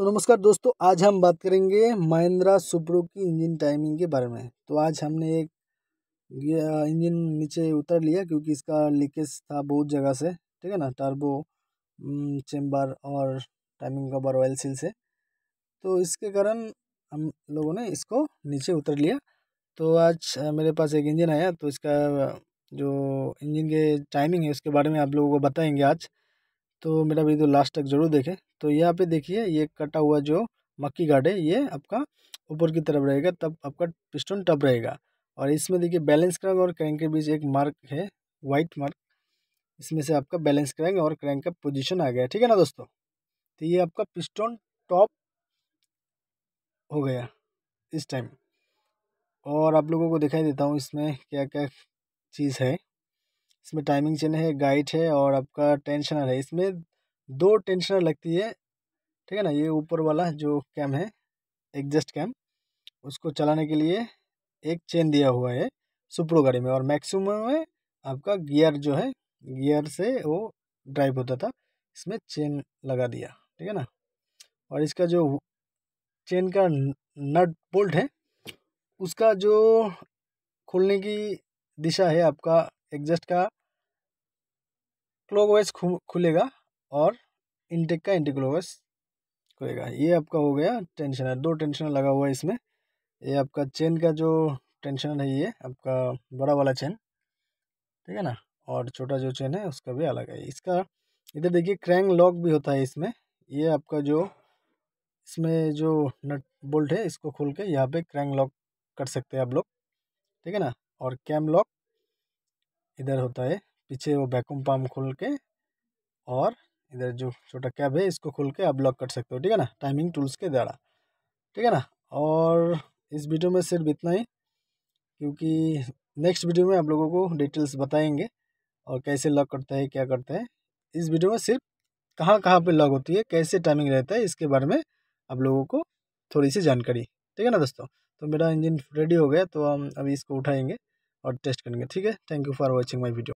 तो नमस्कार दोस्तों, आज हम बात करेंगे महिंद्रा सुप्रो की इंजन टाइमिंग के बारे में। तो आज हमने एक इंजन नीचे उतर लिया क्योंकि इसका लीकेज था बहुत जगह से, ठीक है ना? टर्बो चेम्बर और टाइमिंग कवर ऑयल सील से। तो इसके कारण हम लोगों ने इसको नीचे उतर लिया। तो आज मेरे पास एक इंजन आया तो इसका जो इंजन के टाइमिंग है, उसके बारे में आप लोगों को बताएँगे आज। तो मेरा वीडियो लास्ट तक ज़रूर देखें। तो यहाँ पे देखिए ये कटा हुआ जो मक्की गार्ड है, ये आपका ऊपर की तरफ़ रहेगा, तब आपका पिस्टन टप रहेगा। और इसमें देखिए बैलेंस क्रैंक और क्रैंक के बीच एक मार्क है, वाइट मार्क। इसमें से आपका बैलेंस क्रैंक और क्रैंक का पोजीशन आ गया, ठीक है ना दोस्तों? तो ये आपका पिस्टन टॉप हो गया इस टाइम। और आप लोगों को दिखाई देता हूँ इसमें क्या क्या चीज़ है। इसमें टाइमिंग चेन है, गाइड है और आपका टेंशनर है। इसमें दो टेंशनर लगती है, ठीक है ना? ये ऊपर वाला जो कैम है एग्जस्ट कैम उसको चलाने के लिए एक चेन दिया हुआ है सुप्रो गाड़ी में और मैक्सिमम में आपका गियर जो है गियर से वो ड्राइव होता था, इसमें चेन लगा दिया, ठीक है ना? और इसका जो चेन का नट बोल्ट है, उसका जो खोलने की दिशा है आपका एग्जस्ट का क्लॉकवाइज खुलेगा और इनटेक का क्लॉकवाइज खुलेगा ये आपका हो गया टेंशनर दो टेंशनर लगा हुआ है इसमें। ये आपका चेन का जो टेंशनर है ये, आपका बड़ा वाला चेन ठीक है ना? और छोटा जो चेन है, उसका भी अलग है। इसका इधर देखिए क्रैंक लॉक भी होता है इसमें। ये आपका जो, इसमें जो नट बोल्ट है, इसको खोल के यहाँ पे क्रैंक लॉक कर सकते हैं आप लोग। ठीक है ना? और कैम लॉक इधर होता है। पीछे वो वैक्यूम पम्प खोल के और इधर जो छोटा कैब है, इसको खोल के आप लॉक कर सकते हो, ठीक है ना? टाइमिंग टूल्स के द्वारा, ठीक है ना? और इस वीडियो में सिर्फ़ इतना ही, क्योंकि नेक्स्ट वीडियो में आप लोगों को डिटेल्स बताएँगे और कैसे लॉक करता है, क्या करता है। इस वीडियो में सिर्फ़ कहाँ कहाँ पे लॉक होती है, कैसे टाइमिंग रहता है, इसके बारे में आप लोगों को थोड़ी सी जानकारी, ठीक है ना दोस्तों? तो मेरा इंजन रेडी हो गया तो हम अभी इसको उठाएँगे और टेस्ट करेंगे, ठीक है? Thank you for watching my video.